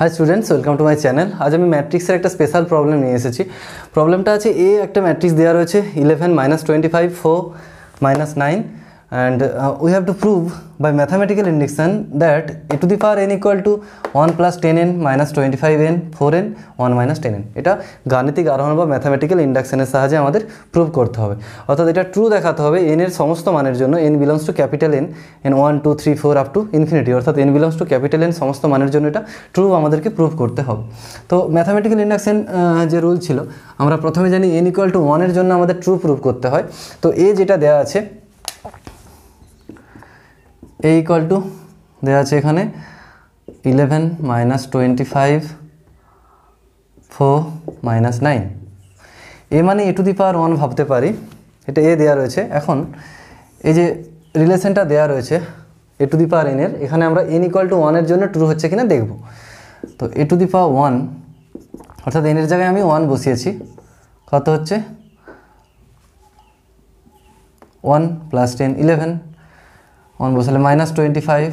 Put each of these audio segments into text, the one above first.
Hi students welcome to my channel আজ আমি ম্যাট্রিক্সের একটা স্পেশাল প্রবলেম নিয়ে এসেছি। প্রবলেমটা আছে এ একটা ম্যাট্রিক্স দেওয়া রয়েছে eleven minus twenty five four minus nine prove by mathematical induction that A to the power n equal to one plus ten n minus twenty five n four n one minus ten n এটা গাণিতিক আরোহণ বা mathematical ইন্ডাকশনের সাহায্যে আমাদের prove করতে হবে। অর্থাৎ এটা ট্রু দেখাতে হবে এন এর সমস্ত মানের জন্য। N belongs to capital N n one two three four up to infinity অর্থাৎ n belongs to capital N সমস্ত মানের জন্য এটা ট্রু আমাদেরকে প্রুভ করতে হবে। তো ম্যাথামেটিক্যাল ইন্ডাকশন যে রুল ছিল, আমরা প্রথমে জানি এন ইকুয়াল টু ওয়ানের জন্য আমাদের ট্রু প্রুভ করতে হয়। তো এ যেটা দেওয়া আছে এ ইকুয়াল টু দেওয়া আছে এখানে eleven minus twenty five four minus nine A মানে এ টু দি পাওয়ার ওয়ান ভাবতে পারি, এটা এ দেওয়া রয়েছে। এখন, এই যে রিলেশনটা দেওয়া রয়েছে এ টু দি পাওয়ার এনের এখানে আমরা এন ইকুয়াল টু ওয়ানের জন্য ট্রু হচ্ছে কিনা দেখব। তো এ টু দি পাওয়ার ওয়ান অর্থাৎ এনের জায়গায় আমি ওয়ান বসিয়েছি, কত হচ্ছে? One plus ten eleven one বসালে minus twenty five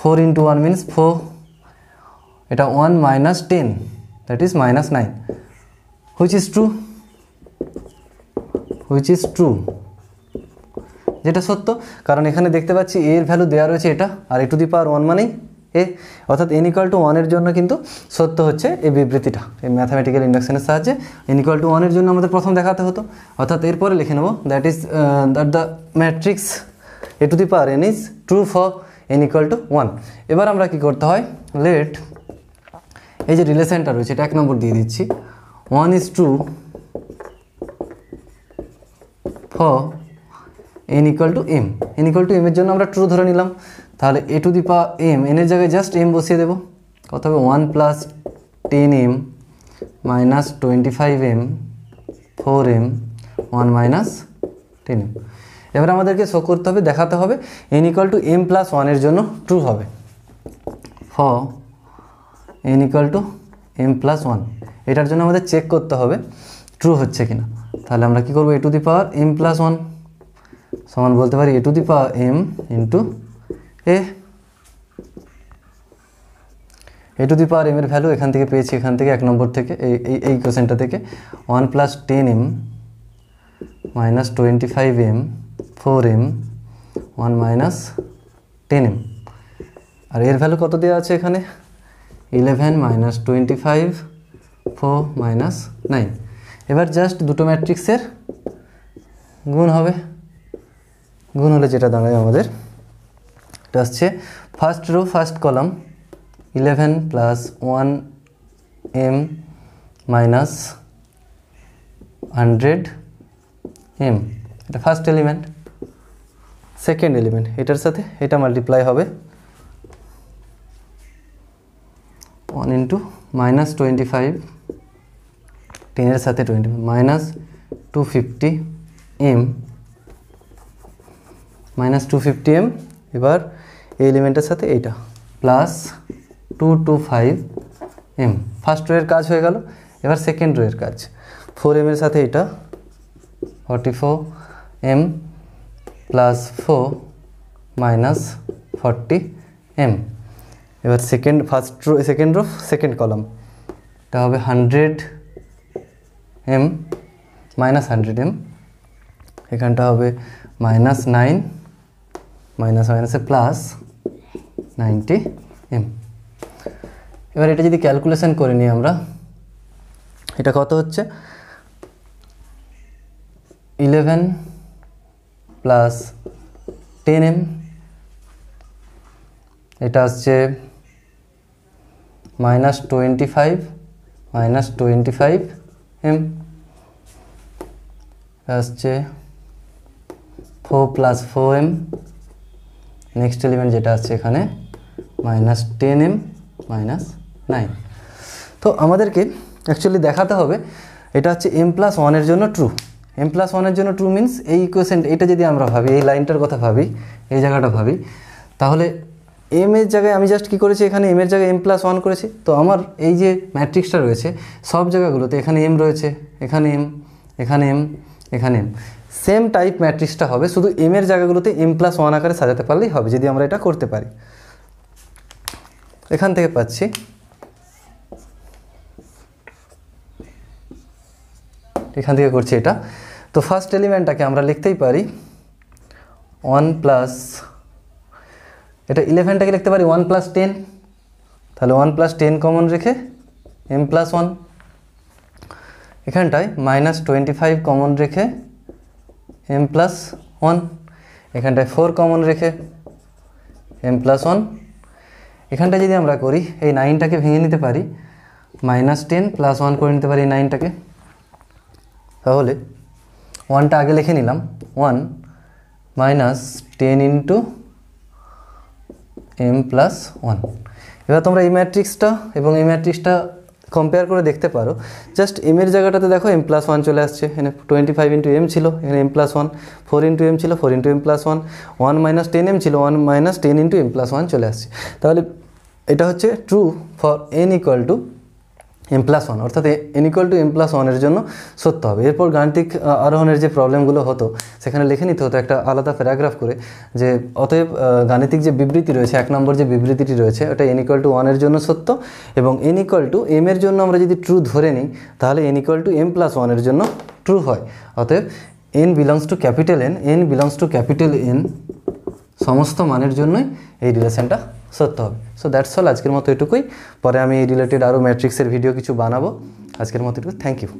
four into one means four এটা one minus ten that is minus nine which is true which is true যেটা সত্য, কারণ এখানে দেখতে পাচ্ছি এর ভ্যালু দেওয়া রয়েছে এটা, আর এ টু দি পাওয়ার ওয়ান মানেই এ অর্থাৎ এন ইকুয়াল টু ওয়ানের জন্য কিন্তু সত্য হচ্ছে এই বিবৃতিটা, এই ম্যাথামেটিক্যাল ইন্ডাকশনের সাহায্যে এন ইকুয়াল টু ওয়ানের জন্য আমাদের প্রথম দেখাতে হতো। অর্থাৎ এরপরে লিখে নেব that is that the matrix A to the power n is true for n equal to one এবার আমরা কি করতে হয়? লেট এই যে রিলেশনটা রয়েছে, এটা এক নম্বর দিয়ে দিচ্ছি। One is true for n equal to m n equal to এমের জন্য আমরা ট্রু ধরে নিলাম। তাহলে এ টু দি পা এম এনের জায়গায় জাস্ট এম বসিয়ে দেবো। কত হবে one plus ten m minus twenty five m four m one minus ten m এবার আমাদেরকে শো করতে হবে, দেখাতে হবে n equal to m plus ওয়ানের জন্য ট্রু হবে। For n equal to m plus one এটার জন্য আমাদের চেক করতে হবে ট্রু হচ্ছে কিনা। তাহলে আমরা কী করব A to the power m plus one সমান বলতে পারি A to the power m into A A to the power m এর ভ্যালু এখান থেকে পেয়েছি, এখান থেকে এক নম্বর থেকে, এই এই এই কোশ্চেনটা থেকে। One plus ten m minus twenty five m four m, one minus ten m. আর এর ভ্যালু কত দেওয়া আছে এখানে? Eleven minus twenty five, four minus nine. এবার জাস্ট দুটো ম্যাট্রিক্সের গুণ হবে। গুণ হলে যেটা দাঁড়ায় আমাদের, এটা আসছে first row first column eleven plus one m minus hundred m এটা ফার্স্ট এলিমেন্ট সেকেন্ড এলিমেন্ট এটার সাথে এটা মাল্টিপ্লাই হবে one into minus twenty five টেনের সাথে twenty five minus two fifty m minus two fifty m এবার এই এলিমেন্টের সাথে এইটা plus two two five m first রোয়ের কাজ হয়ে গেল, এবার সেকেন্ড রোয়ের কাজ। ফোর এমের সাথে এটা forty four m plus four minus forty m এবার second first row second row second column এটা হবে hundred m minus hundred m এখানটা হবে মাইনাস নাইন মাইনাস মাইনাসে প্লাস নাইনটি এম এবার এটা যদি ক্যালকুলেশন করে নিই আমরা, এটা কত হচ্ছে? ইলেভেন প্লাস টেন এম এটা আসছে minus twenty five minus twenty five m আসছে four plus four m next element যেটা আসছে এখানে minus ten m minus nine তো আমাদেরকে অ্যাকচুয়ালি দেখাতে হবে, এটা হচ্ছে এম প্লাস ওয়ানের জন্য ট্রু এম প্লাস ওয়ানের জন্য ট্রু মিনস এই ইকুয়েশন এটা যদি আমরা ভাবি, এই লাইনটার কথা ভাবি, এই জায়গাটা ভাবি, তাহলে এম এর জায়গায় আমি জাস্ট কী করেছি? এখানে এম এর জায়গায় এম প্লাস ওয়ান করেছি। তো আমার এই যে ম্যাট্রিক্সটা রয়েছে, সব জায়গাগুলোতে এখানে এম রয়েছে, এখানে এম এখানে এম এখানে এম সেম টাইপ ম্যাট্রিক্সটা হবে, শুধু এম এর জায়গাগুলোতে এম প্লাস ওয়ান আকারে সাজাতে পারলেই হবে, যদি আমরা এটা করতে পারি। এখান থেকে পাচ্ছি। এখান থেকে করছি এটা। তো ফার্স্ট এলিমেন্টটাকে আমরা লিখতেই পারি ওয়ান প্লাস এটা ইলেভেনটাকে লিখতে পারি ওয়ান প্লাস টেন তাহলে ওয়ান প্লাস টেন কমন রেখে এম প্লাস ওয়ান এখানটায় মাইনাস টোয়েন্টি ফাইভ কমন রেখে এম প্লাস ওয়ান এখানটায় ফোর কমন রেখে এম প্লাস ওয়ান এখানটায় যদি আমরা করি, এই নাইনটাকে ভেঙে নিতে পারি মাইনাস টেন প্লাস ওয়ান করে নিতে পারি এই নাইনটাকে তাহলে ওয়ানটা আগে লিখে নিলাম। One minus ten into m plus one. এবার তোমরা এই ম্যাট্রিক্সটা এবং এই ম্যাট্রিক্সটা কম্পেয়ার করে দেখতে পারো। জাস্ট এমের জায়গাটাতে দেখো এম প্লাস ওয়ান চলে আসছে। এখানে টোয়েন্টি ফাইভ ইন্টু এম ছিল, এখানে m plus one four into m ছিল four into m plus one one minus ten m ছিল one minus ten into m plus one চলে আসছে। তাহলে এটা হচ্ছে true for n equal to m plus one অর্থাৎ n equal to m plus ওয়ানের জন্য সত্য হবে। এরপর গাণিতিক আরোহণের যে প্রবলেমগুলো হতো, সেখানে লিখে নিতে হতো একটা আলাদা প্যারাগ্রাফ করে যে অতএব গাণিতিক যে বিবৃতি রয়েছে, এক নম্বর যে বিবৃতিটি রয়েছে, ওটা এন ইকুয়াল টু ওয়ানের জন্য সত্য এবং এন ইকুয়াল টু এম এর জন্য আমরা যদি ট্রু ধরে নিই, তাহলে n equal to m plus ওয়ানের জন্য ট্রু হয়। অতএব n belongs to capital N n belongs to capital N সমস্ত মানের জন্যই এই রিলেশনটা সত্য হবে। সো দ্যাটস অল আজকের মতো এটুকুই। পরে আমি রিলেটেড আরও ম্যাট্রিক্সের ভিডিও কিছু বানাবো। আজকের মতো এটুকু থ্যাংক ইউ